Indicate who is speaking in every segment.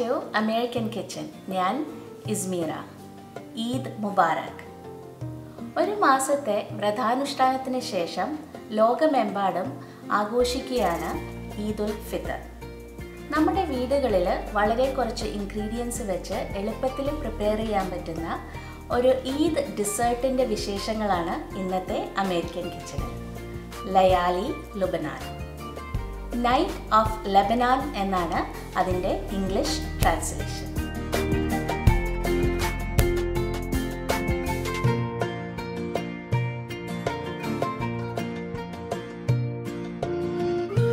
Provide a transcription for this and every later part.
Speaker 1: To American kitchen ഞാൻ ഇസ്മീറ. ഈദ് മുബാറക്. ഒരു മാസത്തെ വ്രതാനുഷ്ഠാനത്തിന് ശേഷം ലോകമെമ്പാടും ആഘോഷിക്കുകയാണ് ഈദുൽ ഫിത്തർ. നമ്മുടെ വീടുകളിൽ വളരെ കുറച്ച് ഇൻഗ്രീഡിയൻസ് വെച്ച് എളുപ്പത്തിൽ പ്രിപ്പയർ ചെയ്യാൻ പറ്റുന്ന ഒരു ഈദ് ഡിസേർട്ടിന്റെ വിശേഷങ്ങളാണ് ഇന്നത്തെ അമേരിക്കൻ കിച്ചണിൽ ലയാലി ലുബനാൻ. നൈറ്റ് ഓഫ് ലെബനാൻ എന്നാണ് അതിന്റെ ഇംഗ്ലീഷ് ട്രാൻസ്ലേഷൻ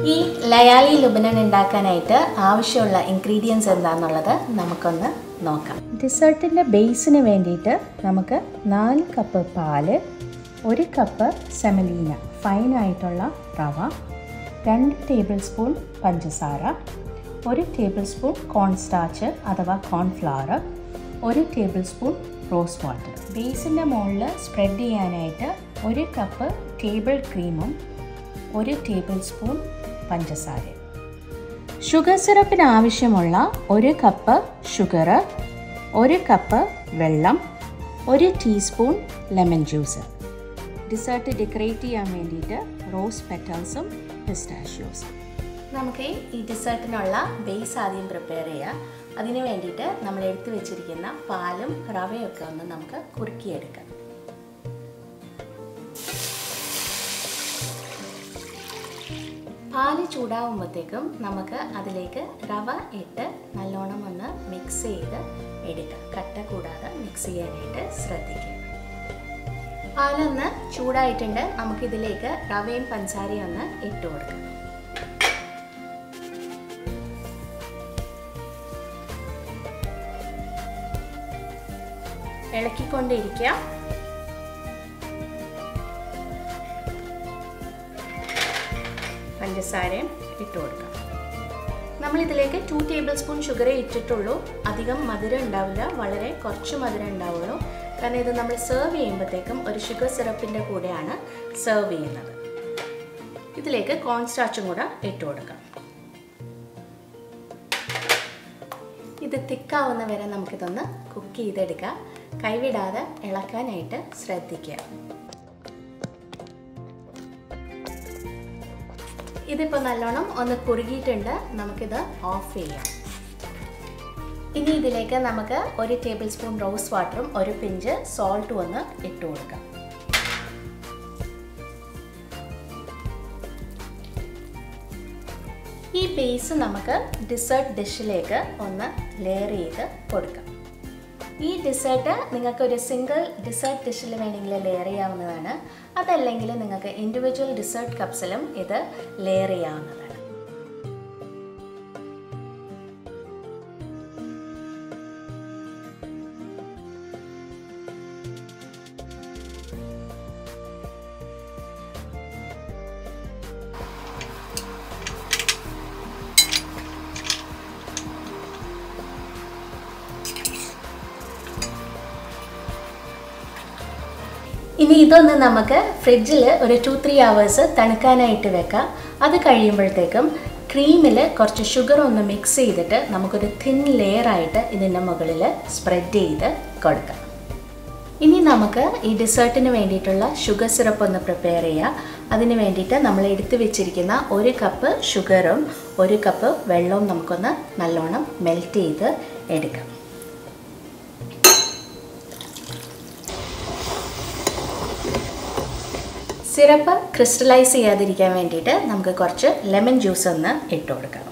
Speaker 1: ഈ ലയാലി ലുബനൻ ഉണ്ടാക്കാനായിട്ട് ആവശ്യമുള്ള ഇൻഗ്രീഡിയൻസ് എന്താണെന്നുള്ളത് നമുക്കൊന്ന് നോക്കാം. ഡിസേർട്ടിന്റെ ബേസിന് വേണ്ടിയിട്ട് നമുക്ക് നാല് കപ്പ് പാൽ ഒരു കപ്പ് സെമലീന ഫൈനായിട്ടുള്ള റവ രണ്ട് ടേബിൾ സ്പൂൺ പഞ്ചസാര ഒരു ടേബിൾ സ്പൂൺ കോൺ സ്റ്റാച്ച് അഥവാ കോൺഫ്ലവർ ഒരു ടേബിൾ സ്പൂൺ റോസ് വാട്ടർ ബേസിന്റെ മുകളിൽ സ്പ്രെഡ് ചെയ്യാനായിട്ട് ഒരു കപ്പ് ടേബിൾ ക്രീമും ഒരു ടേബിൾ സ്പൂൺ പഞ്ചസാര ഷുഗർ സിറപ്പിന് ആവശ്യമുള്ള ഒരു കപ്പ് ഷുഗർ ഒരു കപ്പ് വെള്ളം ഒരു teaspoon lemon juice dessert decorate ചെയ്യാൻ വേണ്ടിയിട്ട് റോസ് പെറ്റൽസും പിസ്റ്റാഷ്യോസും നമുക്ക് ഈ ഡിസേർട്ടിനുള്ള ബേസ് ആദ്യം പ്രിപ്പയർ ചെയ്യാം. അതിന് വേണ്ടിയിട്ട് നമ്മൾ എടുത്തു വെച്ചിരിക്കുന്ന പാലും റവയൊക്കെ ഒന്ന് നമുക്ക് കുറുക്കിയെടുക്കാം. പാൽ ചൂടാവുമ്പോഴത്തേക്കും നമുക്ക് അതിലേക്ക് റവ ഇട്ട് നല്ലോണം ഒന്ന് മിക്സ് ചെയ്ത് എടുക്കാം. കട്ട കൂടാതെ മിക്സ് ചെയ്യാനായിട്ട് ശ്രദ്ധിക്കുക പാലൊന്ന് ചൂടായിട്ടുണ്ട്. നമുക്കിതിലേക്ക് റവയും പഞ്ചസാരയും ഒന്ന് ഇട്ട് കൊടുക്കാം. ഇളക്കിക്കൊണ്ടിരിക്കുക പഞ്ചസാരയും ഇട്ട് കൊടുക്കാം. നമ്മളിതിലേക്ക് ടു ടേബിൾ സ്പൂൺ ഷുഗറേ ഇട്ടിട്ടുള്ളൂ. അധികം മധുരം ഉണ്ടാവില്ല. വളരെ കുറച്ച് മധുരം ഉണ്ടാവുള്ളൂ കാരണം ഇത് നമ്മൾ സെർവ് ചെയ്യുമ്പോഴത്തേക്കും ഒരു ഷുഗർ സിറപ്പിന്റെ കൂടെയാണ് സെർവ് ചെയ്യുന്നത്. ഇതിലേക്ക് കോൺസ്റ്റാച്ചും കൂടെ ഇട്ട് കൊടുക്കാം. ഇത് തിക്കാവുന്ന വരെ നമുക്കിതൊന്ന് കുക്ക് ചെയ്തെടുക്കുക കൈവിടാതെ ഇളക്കാനായിട്ട് ശ്രദ്ധിക്കുക. ഇതിപ്പോൾ നല്ലോണം ഒന്ന് കുറുകിയിട്ടുണ്ട്. നമുക്കിത് ഓഫ് ചെയ്യാം. ഇനി ഇതിലേക്ക് നമുക്ക് ഒരു ടേബിൾ സ്പൂൺ റോസ് വാട്ടറും ഒരു പിഞ്ച് സോൾട്ടും ഒന്ന് ഇട്ട് കൊടുക്കാം. ഈ ബേസ് നമുക്ക് ഡിസേർട്ട് ഡിഷിലേക്ക് ഒന്ന് ലെയർ ചെയ്ത് കൊടുക്കാം. ഈ ഡിസേർട്ട് നിങ്ങൾക്ക് ഒരു സിംഗിൾ ഡിസേർട്ട് ഡിഷിൽ വേണമെങ്കിൽ ലെയർ ചെയ്യാവുന്നതാണ്. അതല്ലെങ്കിൽ നിങ്ങൾക്ക് ഇൻഡിവിജ്വൽ ഡിസേർട്ട് കപ്സിലും ഇത് ലെയർ ചെയ്യാവുന്നതാണ്. ഇനി ഇതൊന്ന് നമുക്ക് ഫ്രിഡ്ജിൽ ഒരു ടു ത്രീ അവേഴ്സ് തണുക്കാനായിട്ട് വെക്കാം. അത് കഴിയുമ്പോഴത്തേക്കും ക്രീമിൽ കുറച്ച് ഷുഗർ ഒന്ന് മിക്സ് ചെയ്തിട്ട് നമുക്കൊരു തിൻ ലെയറായിട്ട് ഇതിന്റെ മുകളിൽ സ്പ്രെഡ് ചെയ്ത് കൊടുക്കാം. ഇനി നമുക്ക് ഈ ഡിസേർട്ടിന് വേണ്ടിയിട്ടുള്ള ഷുഗർ സിറപ്പ് ഒന്ന് പ്രിപ്പയർ ചെയ്യാം. അതിന് വേണ്ടിയിട്ട് നമ്മൾ എടുത്തു വെച്ചിരിക്കുന്ന ഒരു കപ്പ് ഷുഗറും ഒരു കപ്പ് വെള്ളവും നമുക്കൊന്ന് നല്ലോണം മെൽറ്റ് ചെയ്ത് എടുക്കാം. സിറപ്പ് ക്രിസ്റ്റലൈസ് ചെയ്യാതിരിക്കാൻ വേണ്ടിയിട്ട് നമുക്ക് കുറച്ച് ലെമൺ ജ്യൂസ് ഒന്ന് ഇട്ട് കൊടുക്കാം.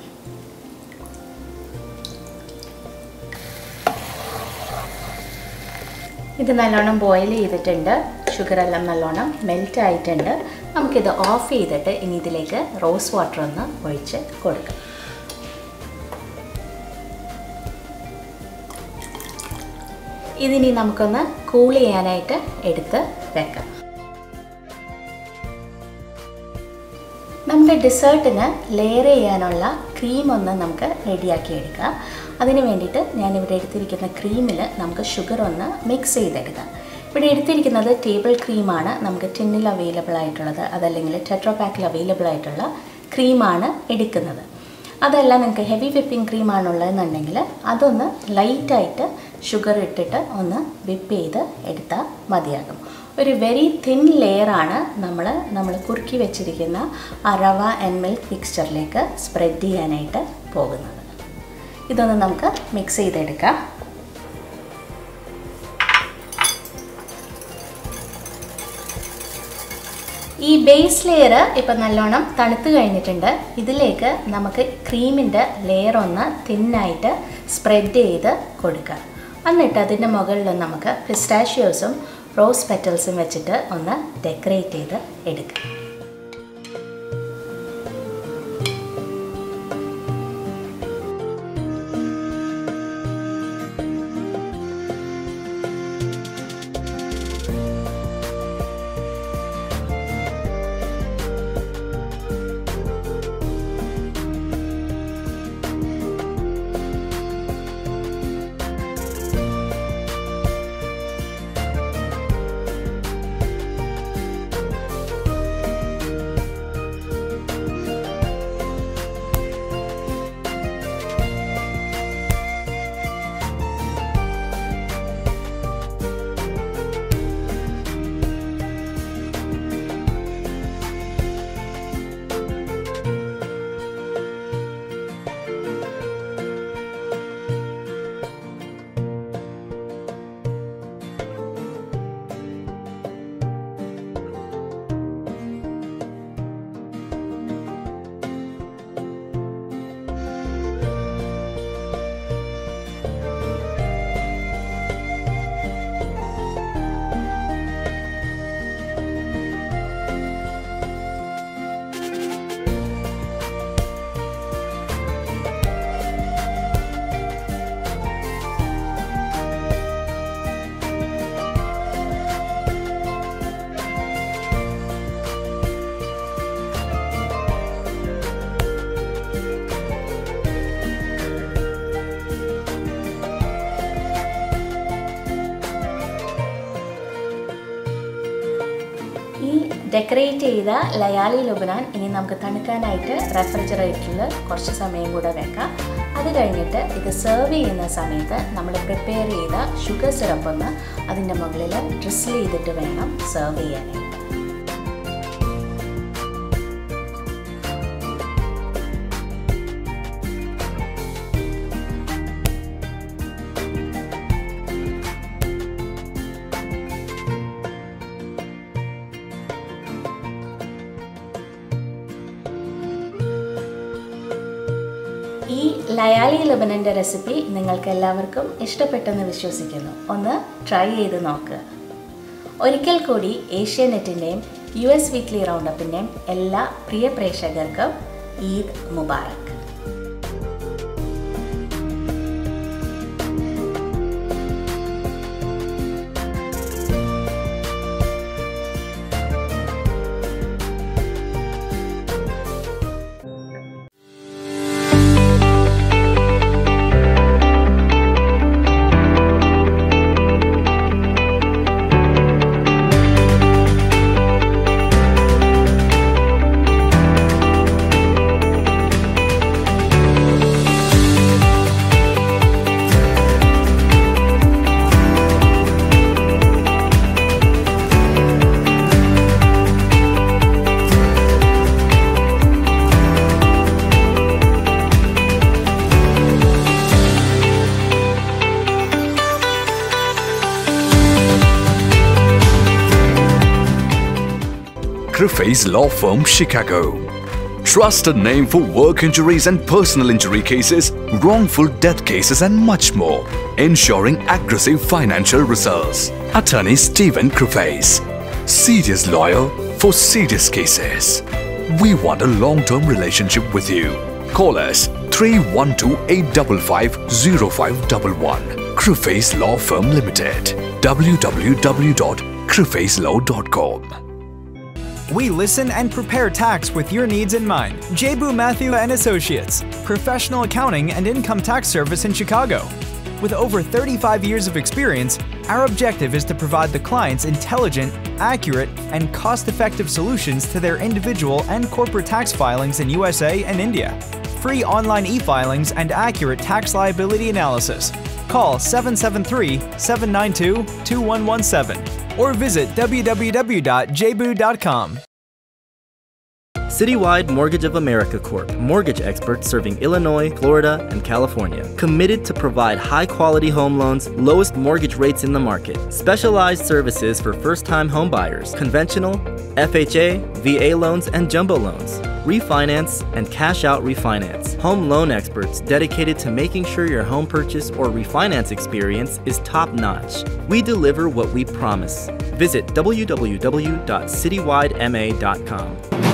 Speaker 1: ഇത് നല്ലോണം ബോയിൽ ചെയ്തിട്ടുണ്ട്. ഷുഗർ എല്ലാം നല്ലോണം മെൽറ്റ് ആയിട്ടുണ്ട്. നമുക്കിത് ഓഫ് ചെയ്തിട്ട് ഇനി ഇതിലേക്ക് റോസ് വാട്ടർ ഒന്ന് ഒഴിച്ച് കൊടുക്കാം. ഇതിനി നമുക്കൊന്ന് കൂൾ ചെയ്യാനായിട്ട് എടുത്ത് വെക്കാം. നമ്മുടെ ഡെസേർട്ടിന് ലെയർ ചെയ്യാനുള്ള ക്രീം ഒന്ന് നമുക്ക് റെഡിയാക്കി എടുക്കാം. അതിന് വേണ്ടിയിട്ട് ഞാനിവിടെ എടുത്തിരിക്കുന്ന ക്രീമിൽ നമുക്ക് ഷുഗർ ഒന്ന് മിക്സ് ചെയ്തെടുക്കാം. ഇവിടെ എടുത്തിരിക്കുന്നത് ടേബിൾ ക്രീമാണ് നമുക്ക് ടിന്നിൽ അവൈലബിൾ ആയിട്ടുള്ളത്. അതല്ലെങ്കിൽ ടെട്രോ പാക്കിൽ അവൈലബിൾ ആയിട്ടുള്ള ക്രീമാണ് എടുക്കുന്നത്. അതല്ല നിങ്ങൾക്ക് ഹെവി വിപ്പിംഗ് ക്രീമാണുള്ളതെന്നുണ്ടെങ്കിൽ അതൊന്ന് ലൈറ്റായിട്ട് ഷുഗർ ഇട്ടിട്ട് ഒന്ന് വിപ്പ് ചെയ്ത് എടുത്താൽ മതിയാകും. ഒരു വെരി തിൻ ലെയറാണ് നമ്മൾ നമ്മൾ കുറുക്കി വെച്ചിരിക്കുന്ന ആ റവ ആൻഡ് മിൽക്ക് മിക്സ്ചറിലേക്ക് സ്പ്രെഡ് ചെയ്യാനായിട്ട് പോകുന്നത്. ഇതൊന്ന് നമുക്ക് മിക്സ് ചെയ്തെടുക്കാം. ഈ ബേസ് ലെയർ ഇപ്പം നല്ലോണം തണുത്ത് കഴിഞ്ഞിട്ടുണ്ട്. ഇതിലേക്ക് നമുക്ക് ക്രീമിന്റെ ലെയർ ഒന്ന് തിന്നായിട്ട് സ്പ്രെഡ് ചെയ്ത് കൊടുക്കാം. എന്നിട്ട് അതിന്റെ മുകളിൽ നമുക്ക് പിസ്റ്റാഷ്യോസും റോസ് പെറ്റൽസും വെച്ചിട്ട് ഒന്ന് ഡെക്കറേറ്റ് ചെയ്ത് എടുക്കാം. ഈ ഡെക്കറേറ്റ് ചെയ്ത ലയാലി ലുബനാൻ ഇനി നമുക്ക് തണുക്കാനായിട്ട് റെഫ്രിജറേറ്ററിൽ കുറച്ച് സമയം കൂടെ വെക്കാം. അത് കഴിഞ്ഞിട്ട് ഇത് സെർവ് ചെയ്യുന്ന സമയത്ത് നമ്മൾ പ്രിപ്പയർ ചെയ്ത ഷുഗർ സിറപ്പ് ഒന്ന് അതിന്റെ മുകളിൽ ഡ്രിസിൽ ചെയ്തിട്ട് വേണം സെർവ് ചെയ്യാനായിട്ട് ലയാലി ലബനന്റെ റെസിപ്പി നിങ്ങൾക്ക് എല്ലാവർക്കും ഇഷ്ടപ്പെട്ടെന്ന് വിശ്വസിക്കുന്നു. ഒന്ന് ട്രൈ ചെയ്ത് നോക്കുക ഒരിക്കൽ കൂടി ഏഷ്യാനെറ്റിന്റെയും യു എസ് വീക്ക്ലി റൗണ്ടപ്പിന്റെയും എല്ലാ പ്രിയ പ്രേക്ഷകർക്കും Eid Mubarak.
Speaker 2: Griffey's Law Firm, Chicago. Trusted name for work injuries and personal injury cases, wrongful death cases, and much more. Ensuring aggressive financial results. Attorney Stephen Griffey's. Serious lawyer for serious cases. We want a long term relationship with you. Call us 312 855 0511. Griffey's Law Firm Limited. www.griffeyslaw.com.
Speaker 3: We listen and prepare tax with your needs in mind. Jebu Matthew and Associates, professional accounting and income tax service in Chicago. With over 35 years of experience, our objective is to provide the clients intelligent, accurate, and cost-effective solutions to their individual and corporate tax filings in USA and India. free online e filings, and accurate tax liability analysis. Call 773 792 2117 or visit www.jboo.com.
Speaker 4: Citywide Mortgage of America Corp. Mortgage experts serving Illinois, Florida, and California. Committed to provide high quality home loans, lowest mortgage rates in the market. Specialized services for first time homebuyers. Conventional, FHA, VA loans, and jumbo loans. Refinance and cash out refinance. Home loan experts dedicated to making sure your home purchase or refinance experience is top notch. We deliver what we promise. Visit www.citywidema.com.